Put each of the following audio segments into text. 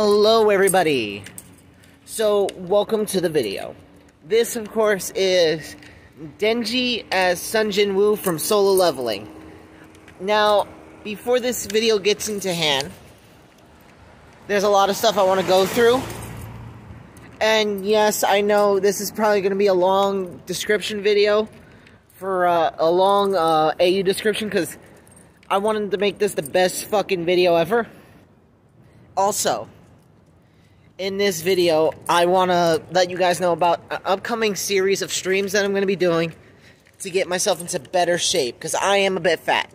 Hello everybody! So, welcome to the video. This, of course, is Denji as Sung Jin Woo from Solo Leveling. Now, before this video gets into hand, there's a lot of stuff I want to go through. And yes, I know this is probably going to be a long description video for uh, a long uh, AU description because I wanted to make this the best fucking video ever. Also, in this video, I want to let you guys know about an upcoming series of streams that I'm going to be doing to get myself into better shape because I am a bit fat.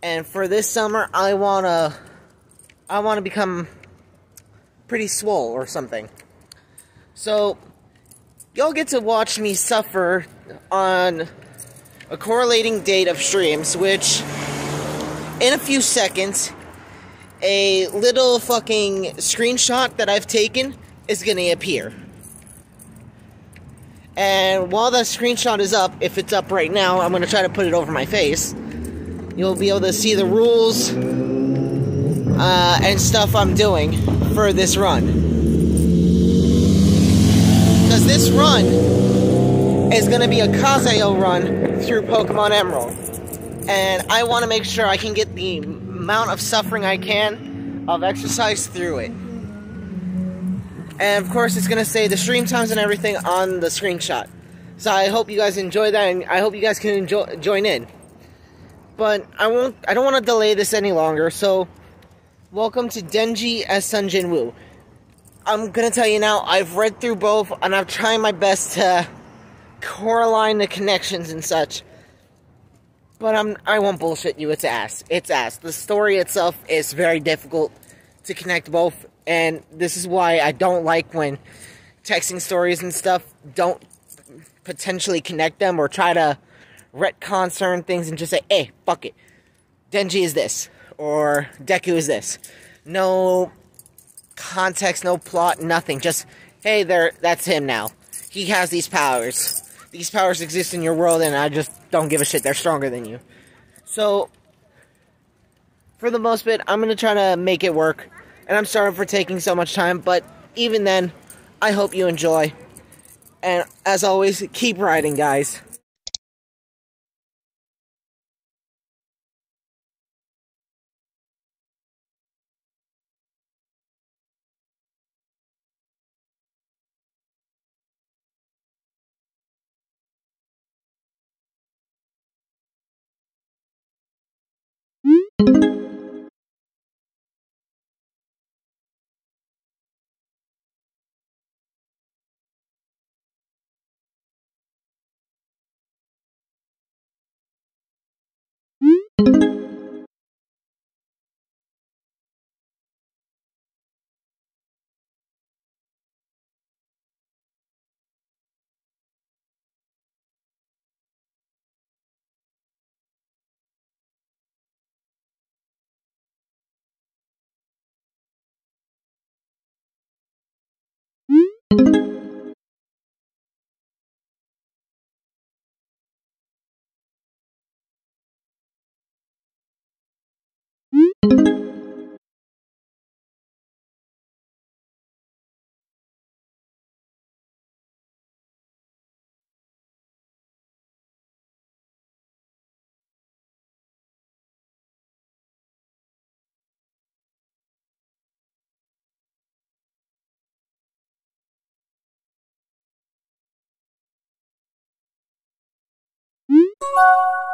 And for this summer, I want to I want to become pretty swole or something. So, y'all get to watch me suffer on a correlating date of streams, which in a few seconds a little fucking screenshot that I've taken is going to appear. And while that screenshot is up, if it's up right now, I'm going to try to put it over my face. You'll be able to see the rules uh, and stuff I'm doing for this run. Because this run is going to be a Kaizo run through Pokemon Emerald. And I want to make sure I can get the amount of suffering I can of exercise through it. And of course, it's gonna say the stream times and everything on the screenshot. So I hope you guys enjoy that, and I hope you guys can enjoy join in. But I won't. I don't want to delay this any longer. So, welcome to Denji as Sung Jin Woo. I'm gonna tell you now. I've read through both, and I've tried my best to correlate the connections and such. But I'm I won't bullshit you. It's ass. It's ass. The story itself is very difficult to connect both, and this is why I don't like when texting stories and stuff don't potentially connect them or try to retcon certain things and just say, "Hey, fuck it, Denji is this or Deku is this." No context, no plot, nothing. Just, hey, there, that's him now. He has these powers these powers exist in your world and I just don't give a shit. They're stronger than you. So, for the most bit, I'm going to try to make it work. And I'm sorry for taking so much time, but even then, I hope you enjoy. And as always, keep riding, guys. Música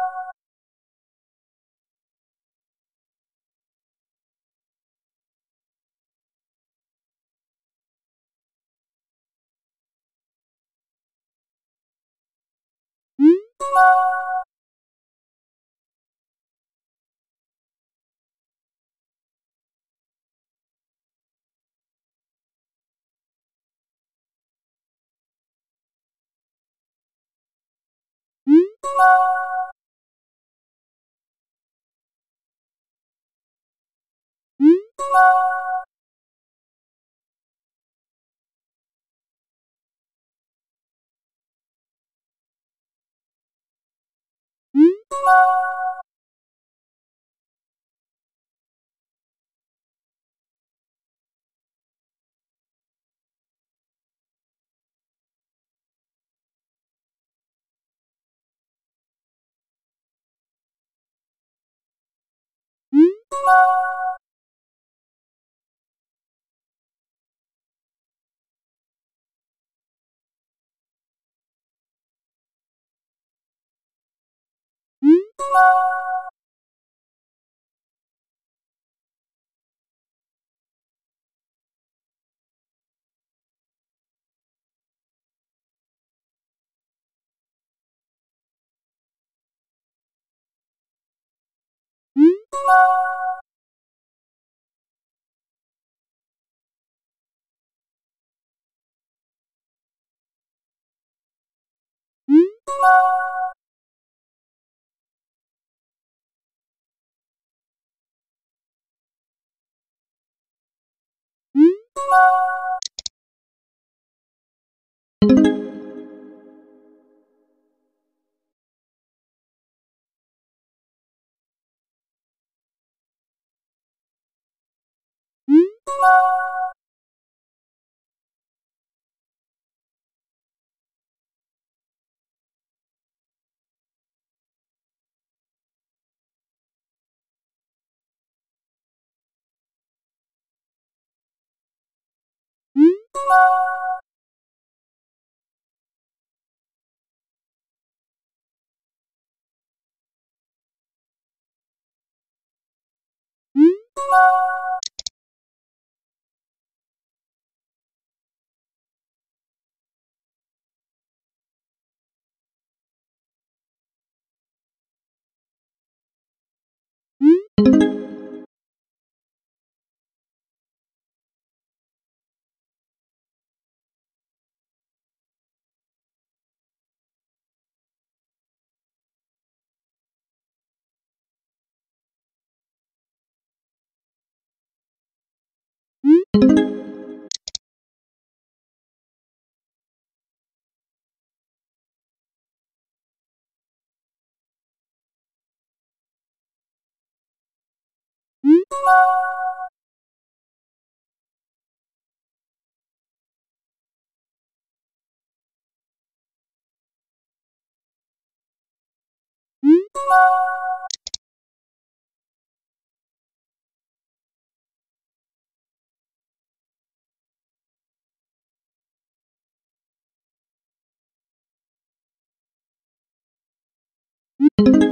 Música you. you. you you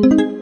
thank you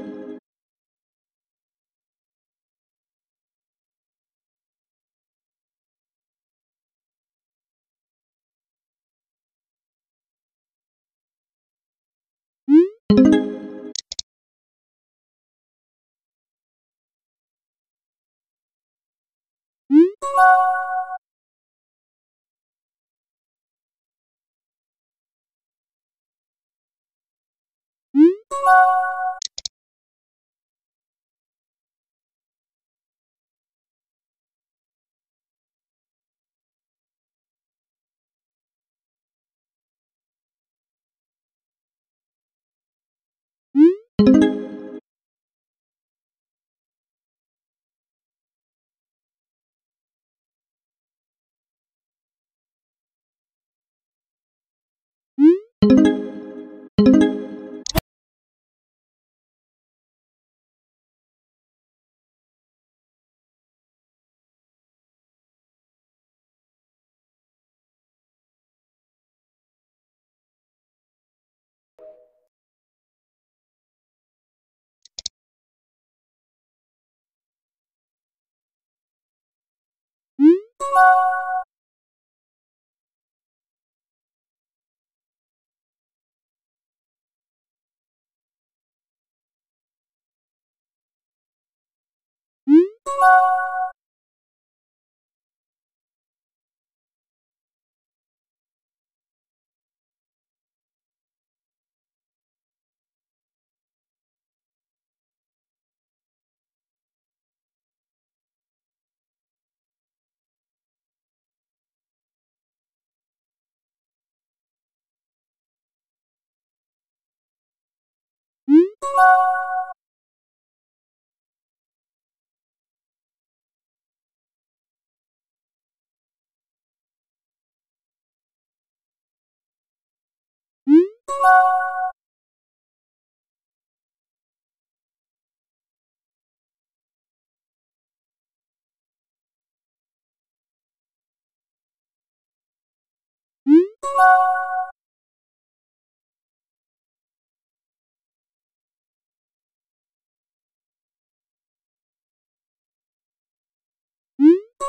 Música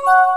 Thank you.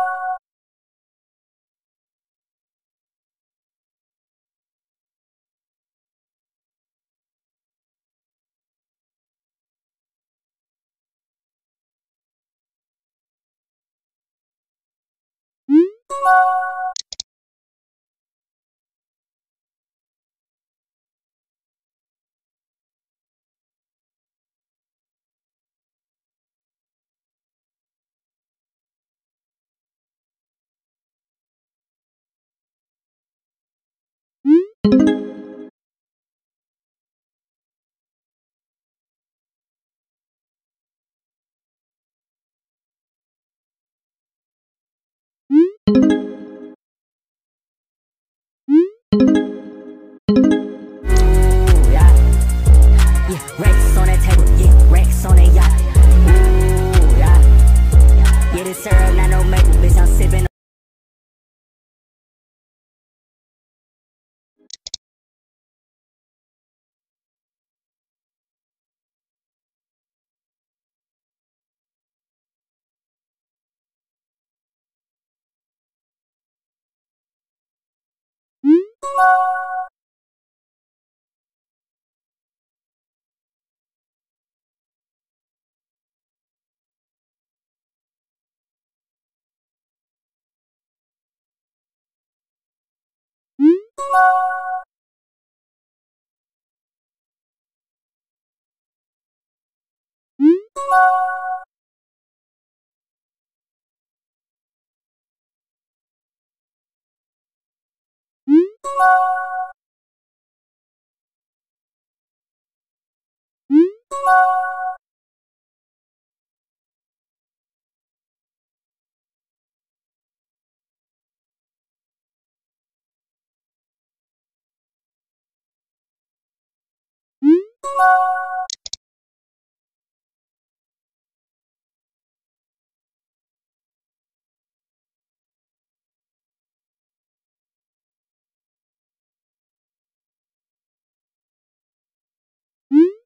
you.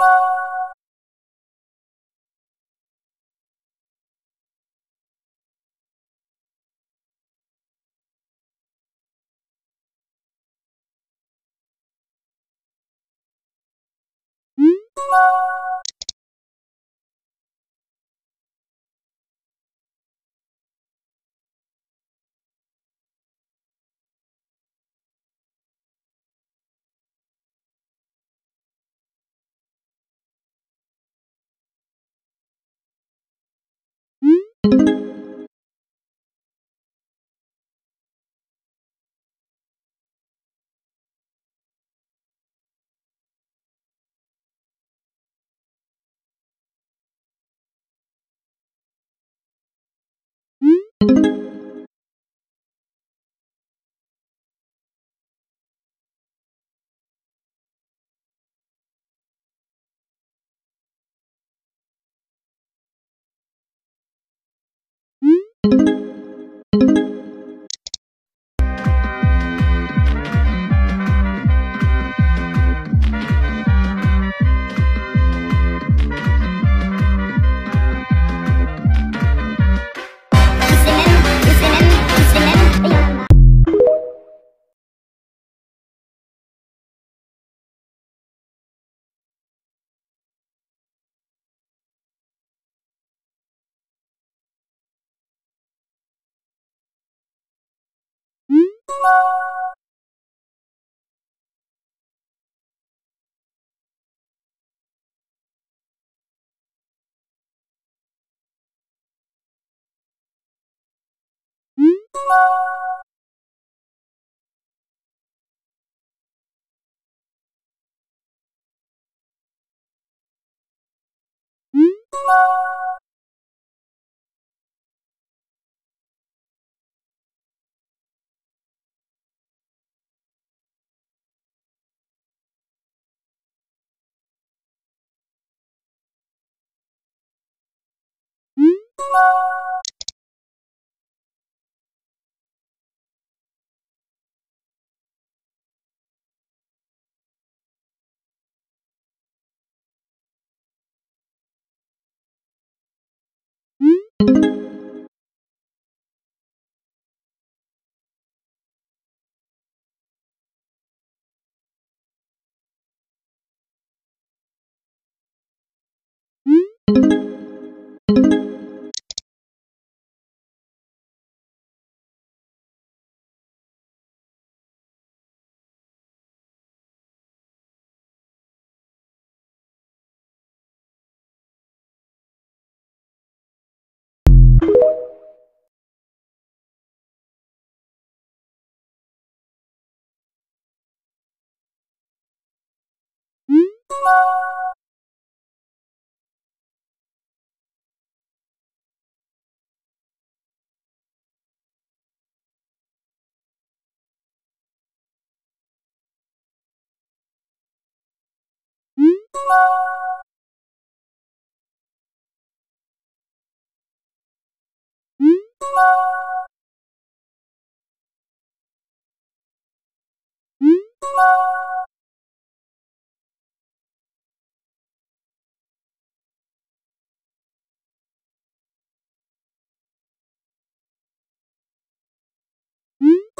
Oh. Música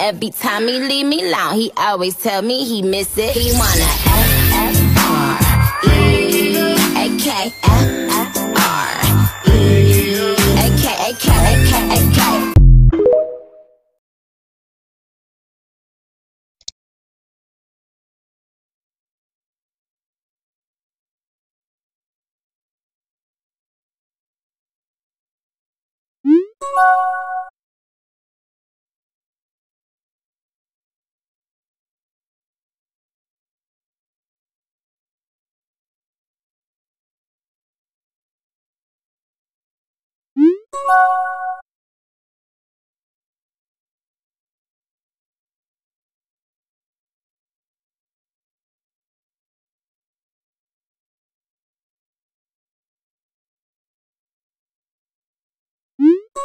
Every time he leave me alone, he always tell me he miss it. He wanna F F R E A K F F R E A K A K A K.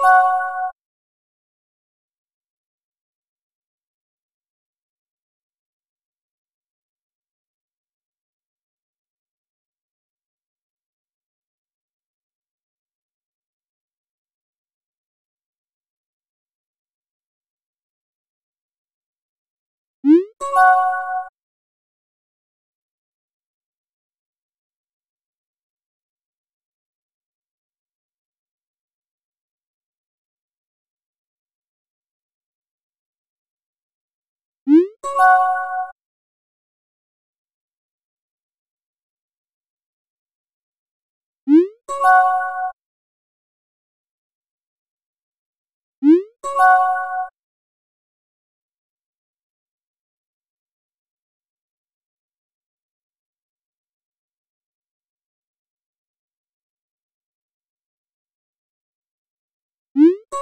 Thank you.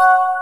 아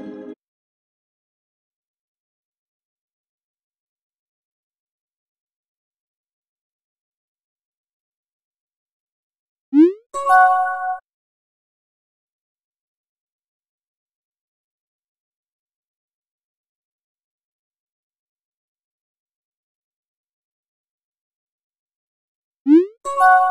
Bye.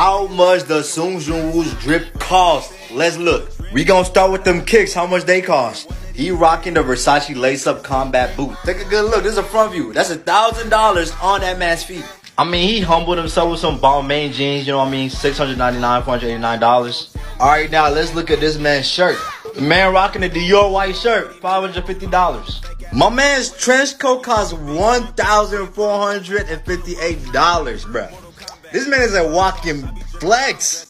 How much does Sung Jin Woo's drip cost? Let's look. We gonna start with them kicks. How much they cost? He rocking the Versace lace-up combat boot. Take a good look. This is a front view. That's a thousand dollars on that man's feet. I mean, he humbled himself with some Balmain jeans. You know what I mean? Six hundred ninety-nine, four hundred eighty-nine dollars. All right, now let's look at this man's shirt. The man rocking the Dior white shirt, five hundred fifty dollars. My man's trench coat costs one thousand four hundred and fifty-eight dollars, bruh. This man is a walking flex.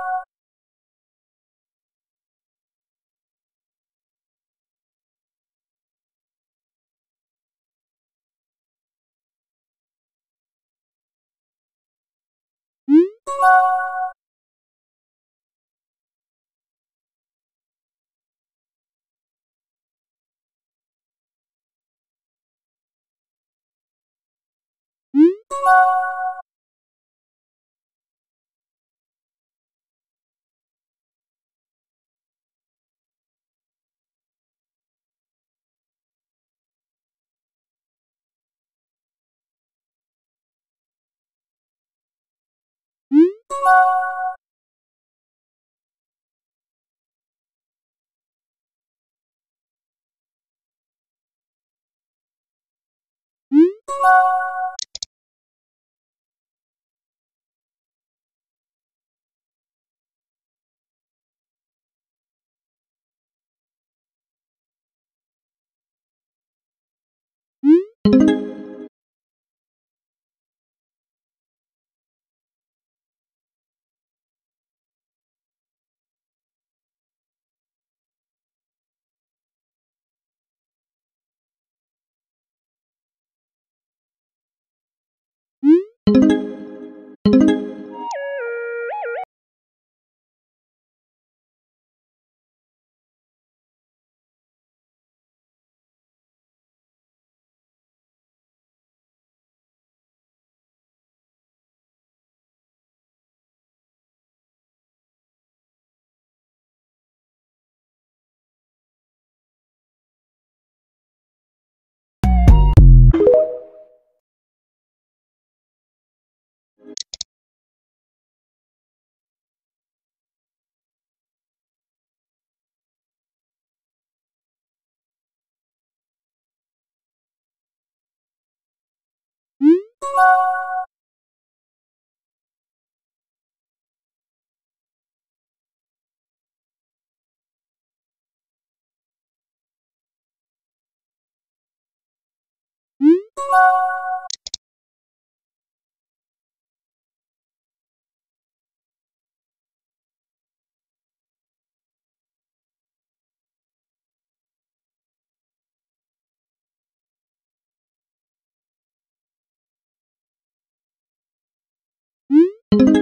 you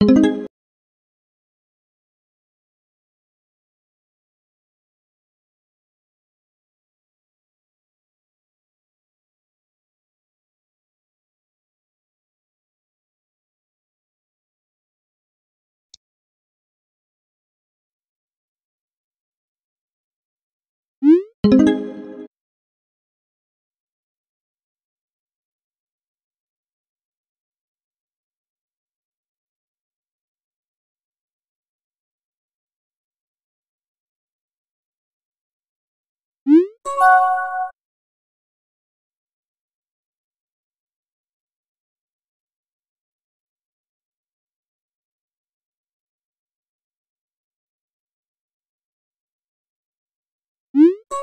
thank you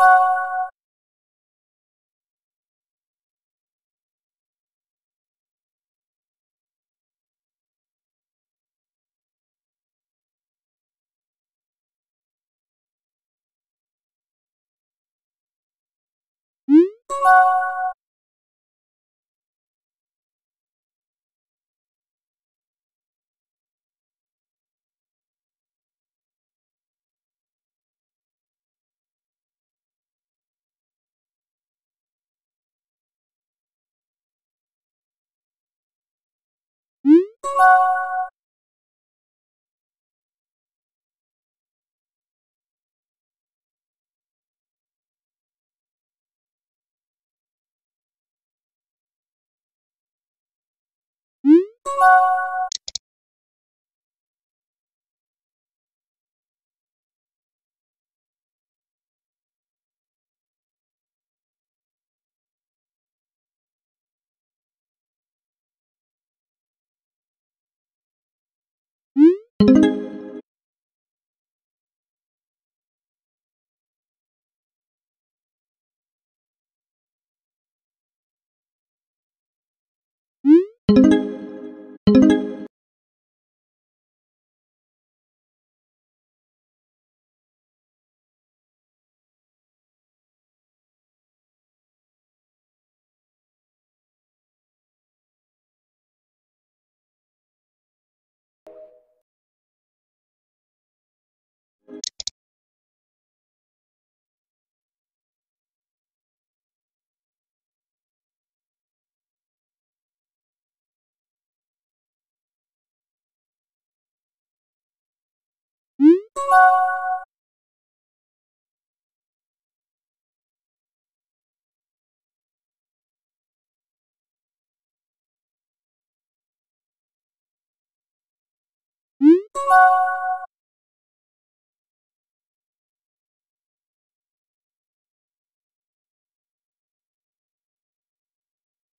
啊。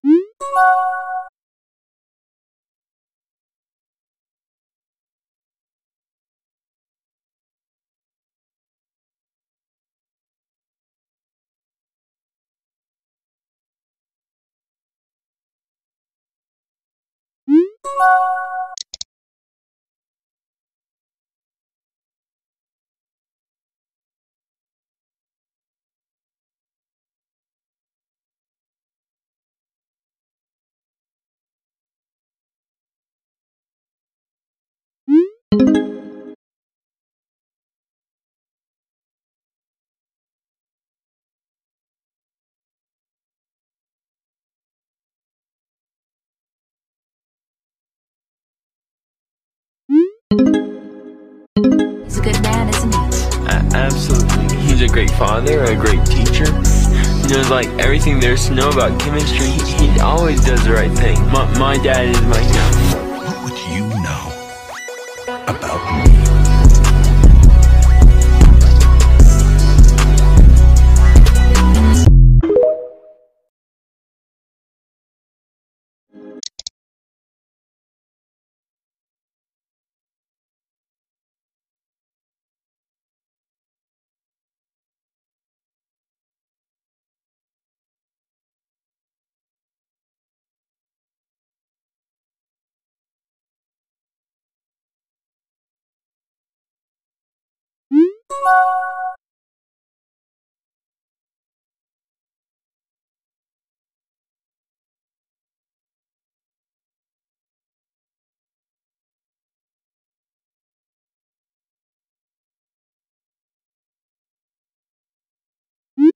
you Thank you. Absolutely. He's a great father, a great teacher. He knows like everything there's to know about chemistry. He, he always does the right thing. My, my dad is my hero. What would you know about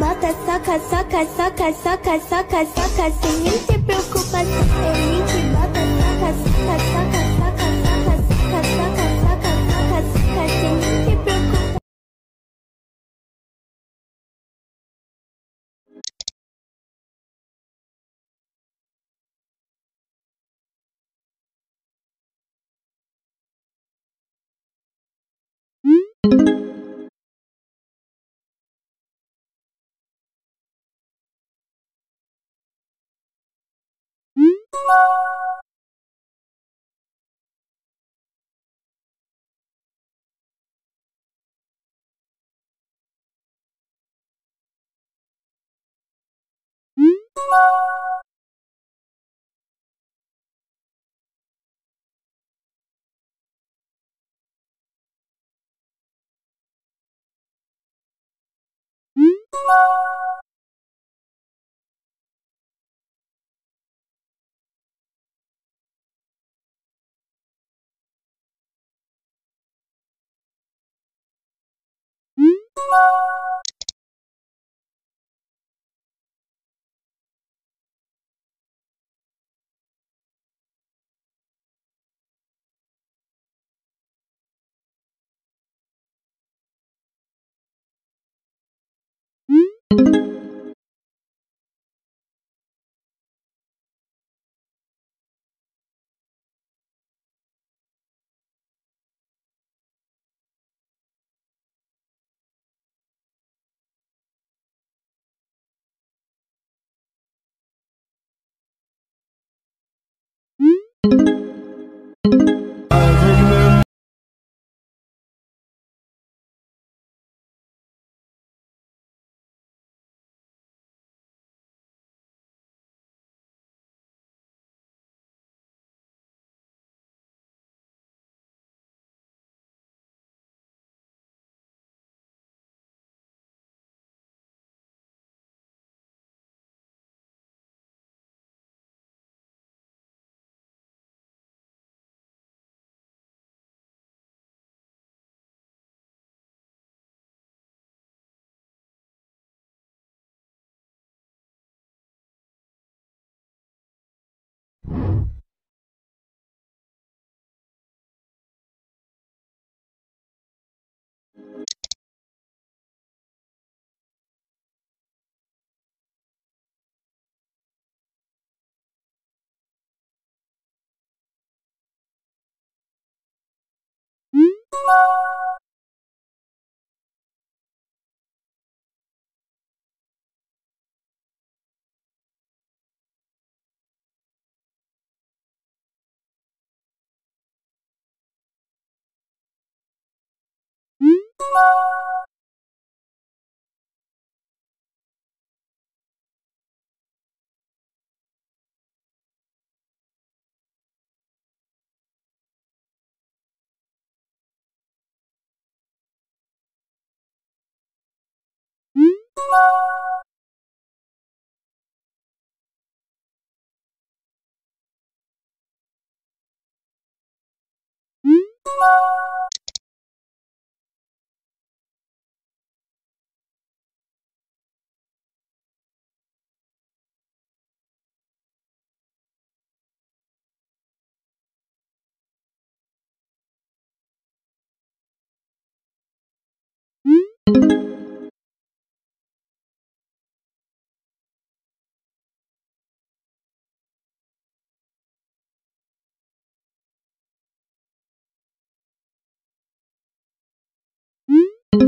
bota, soca, soca, soca, soca, soca, soca, sem nem se preocupar. Ele bota, soca, soca, soca, Thank you. Thank you. Got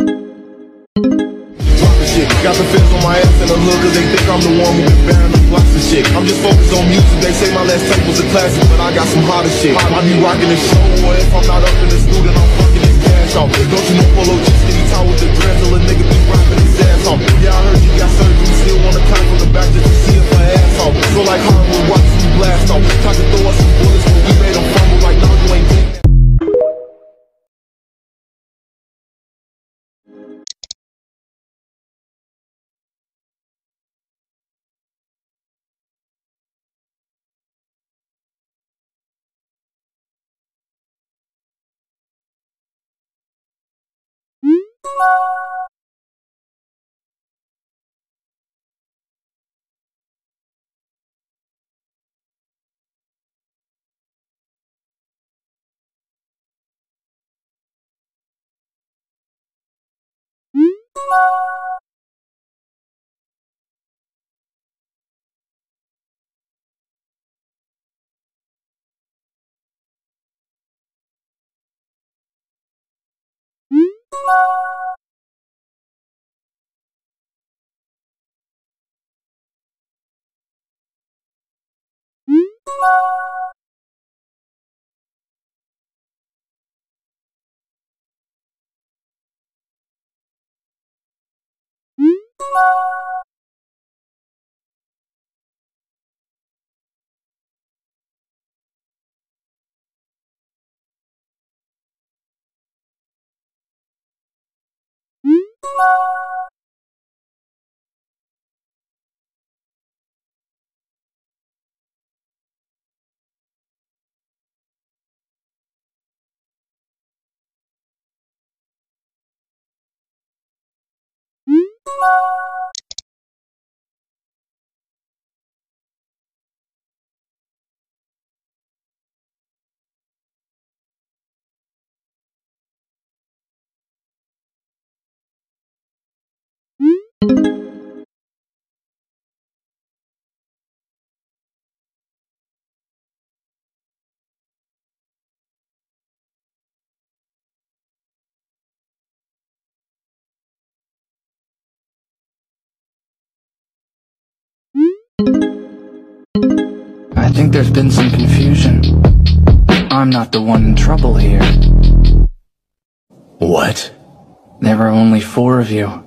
the feds on my ass in the hood cause they think I'm the one who been bearing the blocks and shit. I'm just focused on music. They say my last tape was a classic, but I got some hotter shit. I be rocking the show, or if I'm not up in the studio, I'm fucking his cash off. Don't you know Polo G skinny tall with the dreads till a nigga be rapping his ass off. Yeah, I heard you got surgery, still wanna climb from the back just to see if her ass off. So like Hollywood, watch me blast off. Tried to throw us some bullets, but we made them fumble I Thank you. Think there's been some confusion. I'm not the one in trouble here. What? There are only four of you.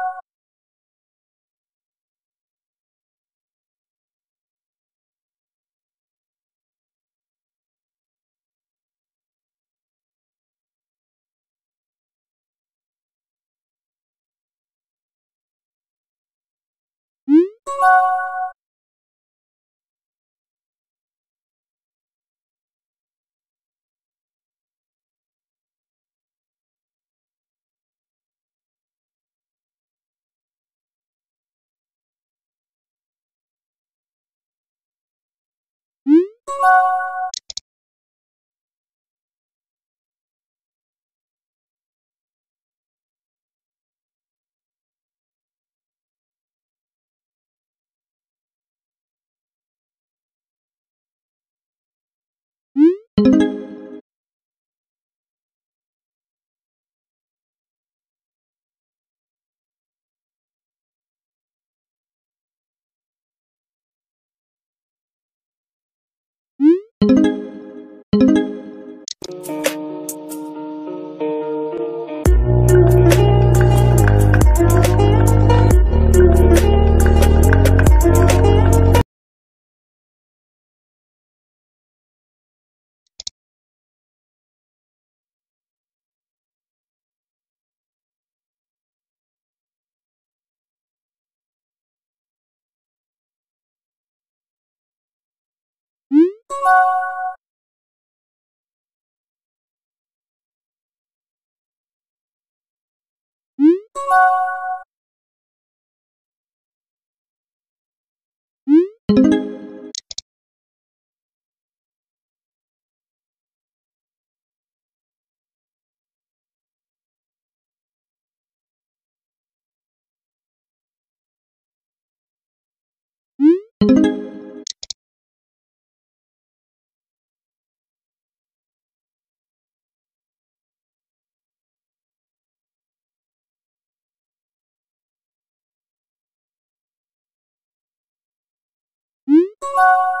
아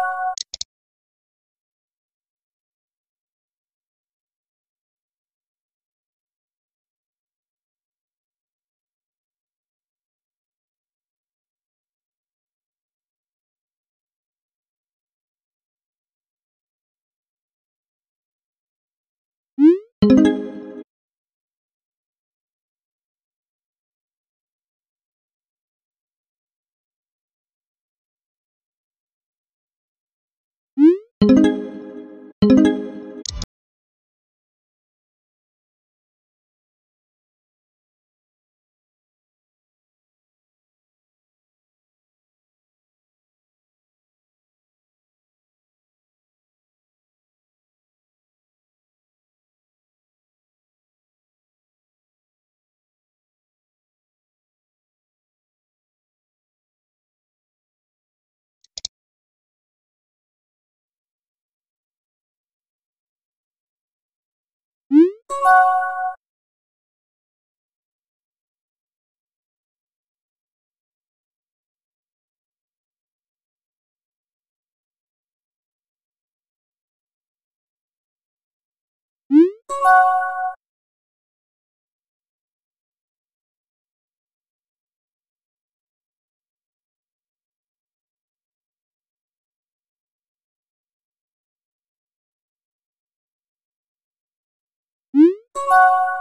thank you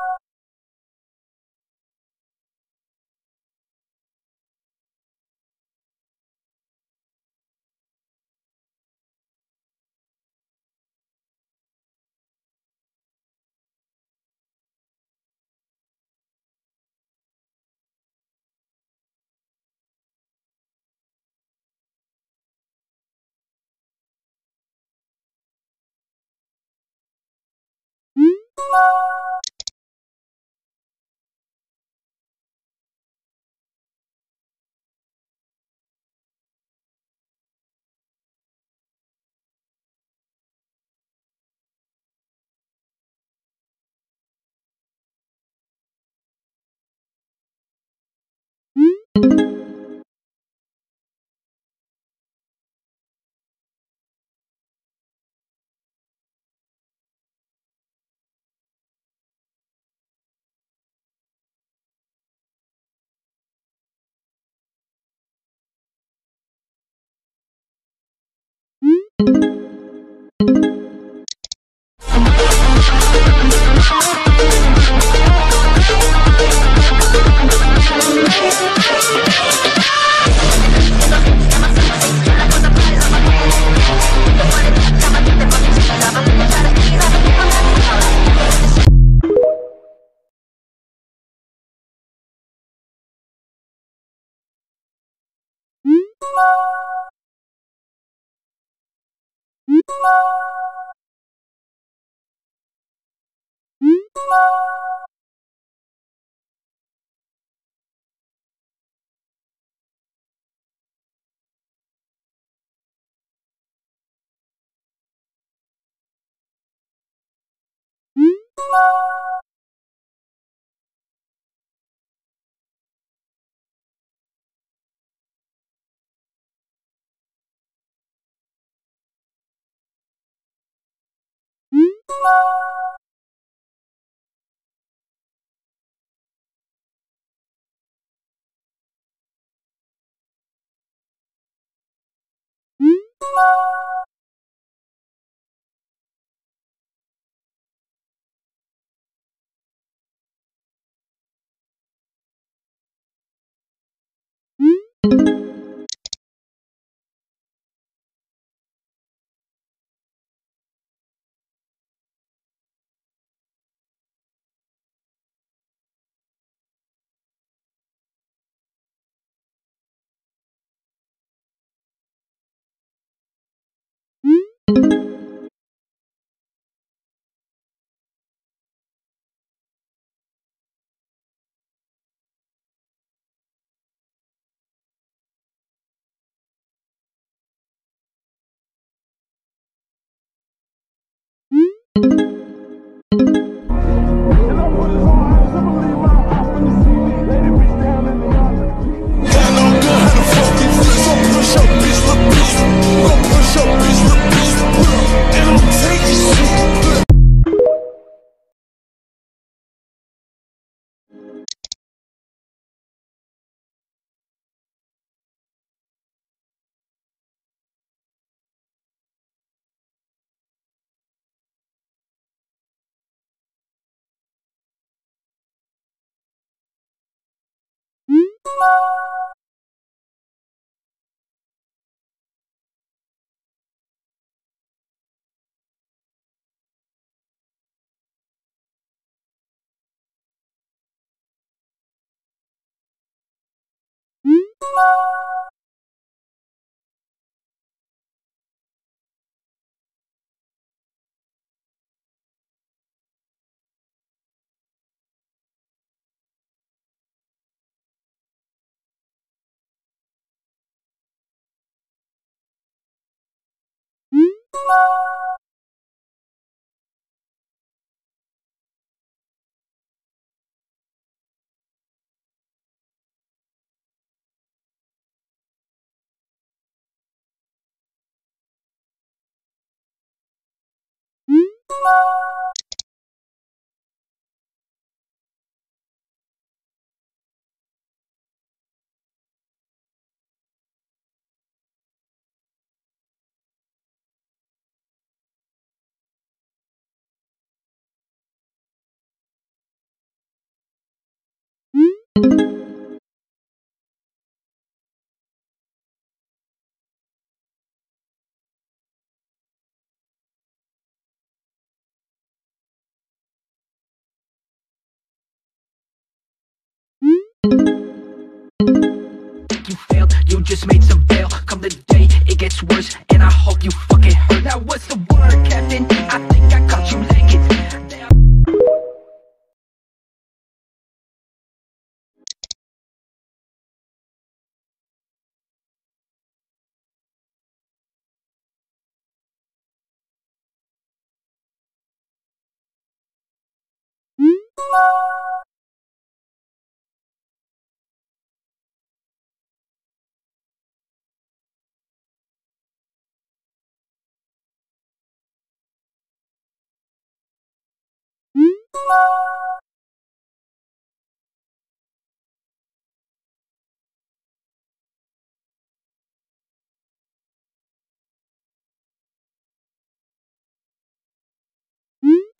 you 啊。 아 failed, you just made some bail Come the day, it gets worse, and I hope you fucking hurt Now what's the word, Captain? I think I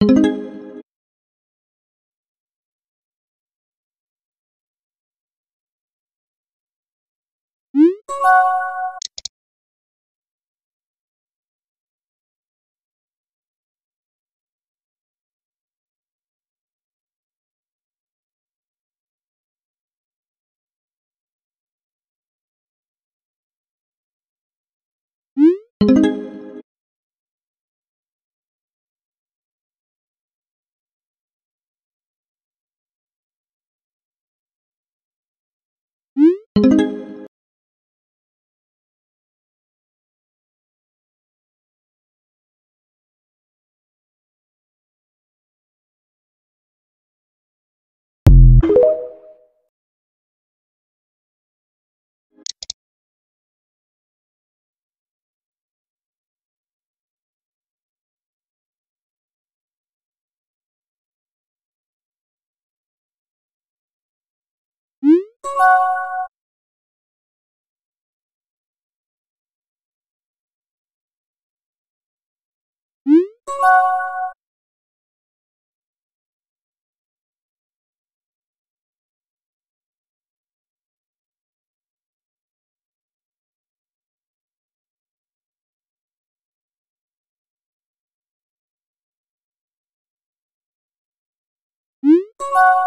thank you Yes,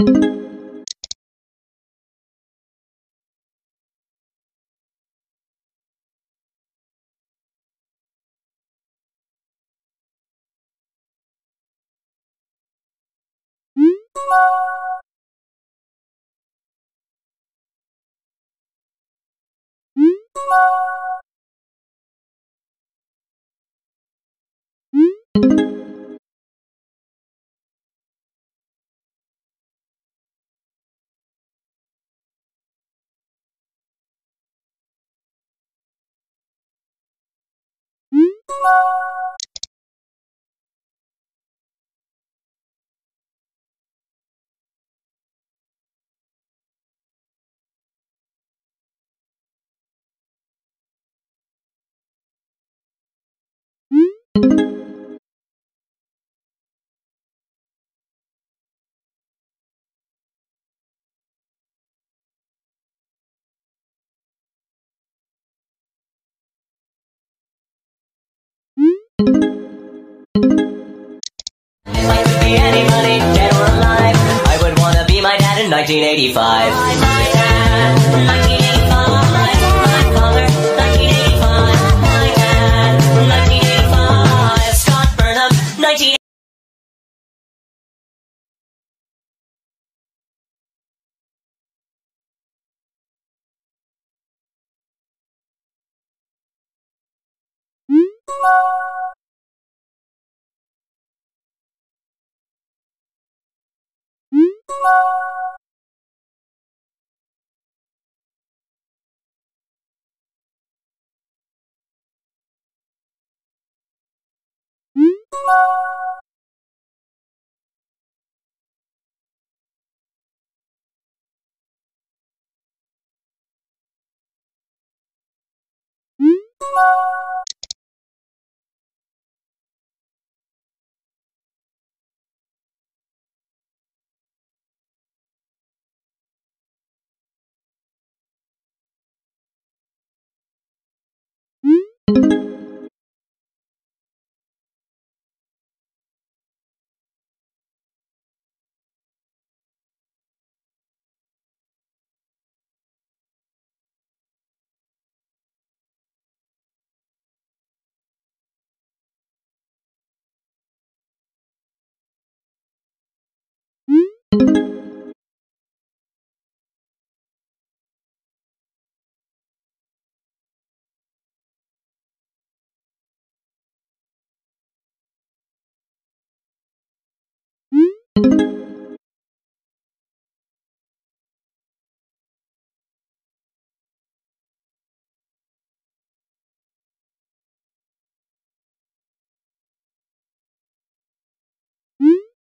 thank you anybody, dead or alive. I would wanna be my dad in 1985.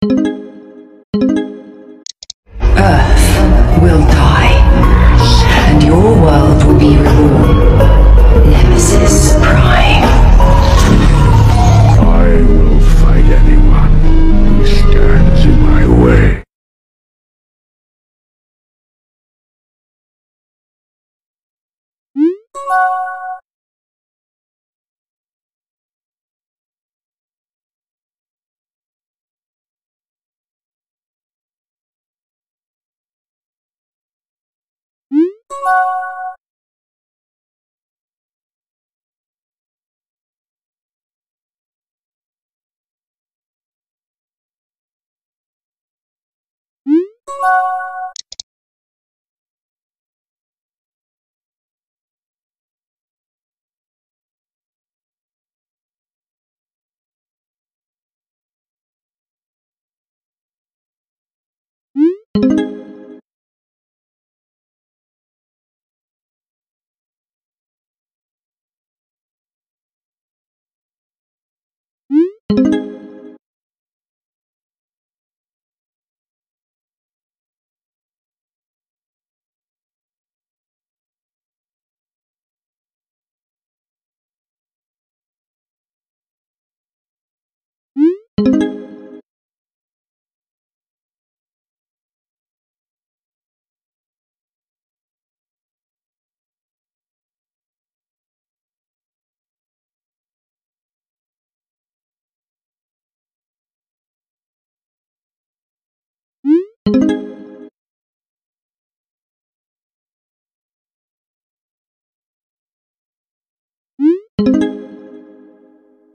Earth will